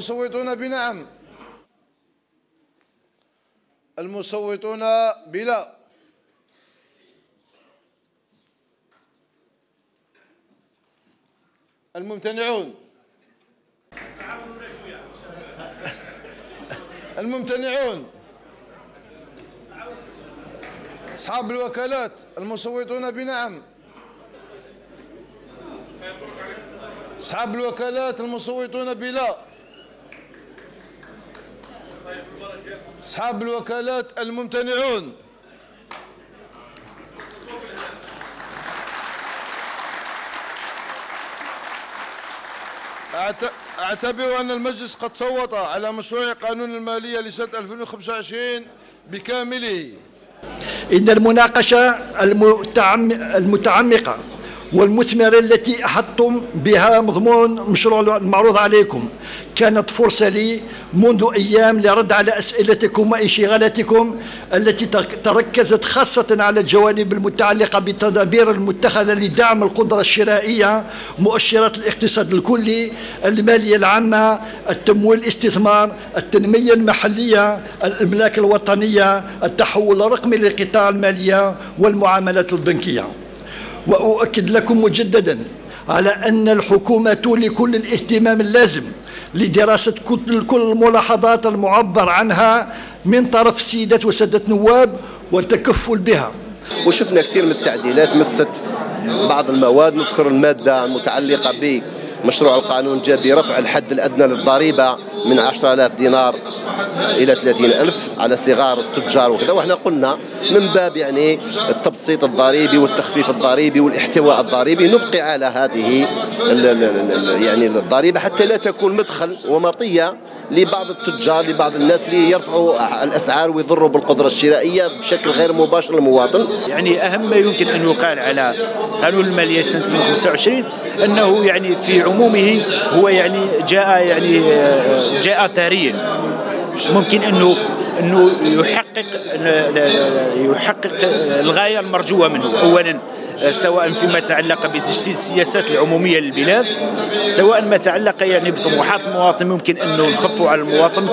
المصوتون بنعم. المصوتون بلا. الممتنعون. الممتنعون. أصحاب الوكالات المصوتون بنعم. أصحاب الوكالات المصوتون بلا. أصحاب الوكالات الممتنعون. أعتبر أن المجلس قد صوت على مشروع قانون المالية لسنة 2025 بكامله. إن المناقشة المتعمقة والمثمرة التي أحطتم بها مضمون مشروع المعروض عليكم. كانت فرصة لي منذ أيام لرد على أسئلتكم وانشغالاتكم التي تركزت خاصة على الجوانب المتعلقة بالتدابير المتخذة لدعم القدرة الشرائية مؤشرات الاقتصاد الكلي المالية العامة التمويل الاستثمار التنمية المحلية الإملاك الوطنية التحول الرقمي للقطاع المالية والمعاملات البنكية. وأؤكد لكم مجددا على أن الحكومة تولي كل الاهتمام اللازم لدراسة كل الملاحظات المعبر عنها من طرف سيدة وسادة نواب والتكفل بها. وشفنا كثير من التعديلات مست بعض المواد نذكر المادة المتعلقة ب مشروع القانون جاء برفع الحد الأدنى للضريبة من 10000 دينار إلى 30000 على صغار التجار وكذا وإحنا قلنا من باب يعني التبسيط الضريبي والتخفيف الضريبي والاحتواء الضريبي نبقي على هذه يعني الضريبة حتى لا تكون مدخل ومطية لبعض التجار لبعض الناس اللي يرفعوا الأسعار ويضروا بالقدرة الشرائية بشكل غير مباشر للمواطن. يعني أهم ما يمكن أن يقال على قانون الماليه سنه 2025 أنه يعني في عمومه هو يعني جاء يعني جاء ثريا ممكن انه أنه يحقق يحقق الغاية المرجوة منه. اولا سواء فيما يتعلق بتجسيد السياسات العمومية للبلاد سواء ما يتعلق يعني بطموحات المواطن ممكن أنه نخفوا على المواطن.